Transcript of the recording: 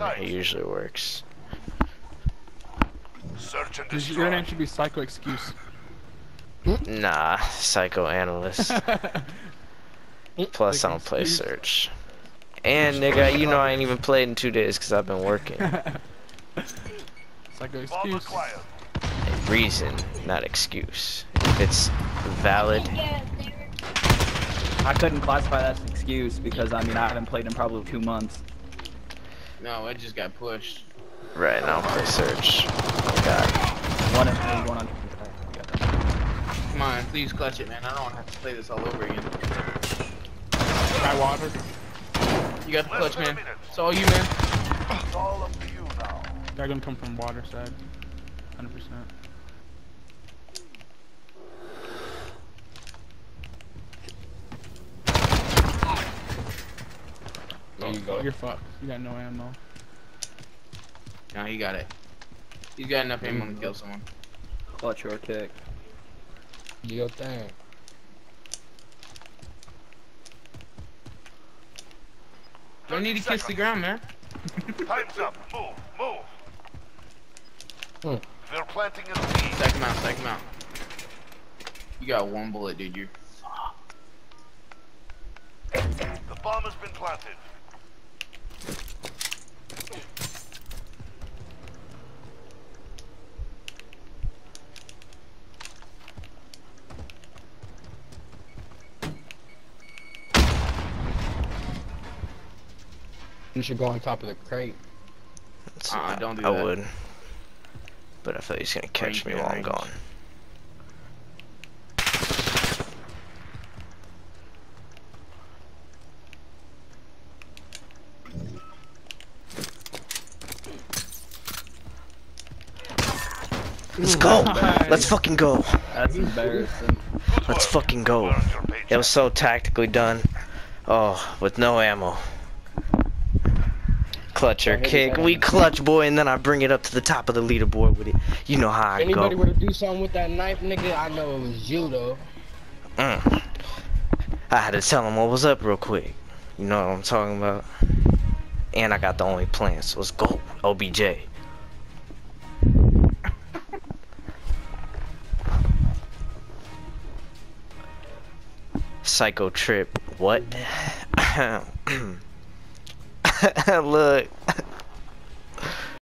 It usually works. Search and Your- destroy. Your name should be Psycho Excuse. Nah, psychoanalyst. Plus, I don't play Excuse. search. And nigga, you know I ain't even played in two days because I've been working. Psycho Bomb Excuse. acquired. Reason, not excuse. If it's valid, I couldn't classify that as an excuse because I mean I haven't played in probably two months. No, it just got pushed. right now play search. Oh god. One and three, one on. Come on, please clutch it, man. I don't want to have to play this all over again. Sky water. You got the clutch, man. It's all you, man. It's all up to you now. They're gonna come from water side. 100%. There you go. You're fucked. You got no ammo. No, he got it. He's got enough ammo to kill someone. Clutch your kick. Do your thing. Don't need to kiss the ground, man. Time's up. Move. Move. Hmm. They're planting a seed. Stack him out, stack him out. You got one bullet, dude. You're The bomb has been planted. You should go on top of the crate. It's- Uh-uh, don't do I that. would. But I feel he's gonna catch Range me me, while I'm gone. Let's go! Let's fucking go! That's embarrassing. Let's fucking go. Earned your paycheck. It was so tactically done. Oh, with no ammo. Clutch or kick. We clutch, boy, and then I bring it up to the top of the leaderboard with it. You know how I anybody go. were to do something with that knife, nigga, I know it was you though. Mm. I had to tell him what was up real quick. You know what I'm talking about? And I got the only plan, so let's go. OBJ. SikoTrip. What? Look.